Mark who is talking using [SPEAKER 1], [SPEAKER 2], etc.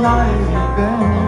[SPEAKER 1] night then I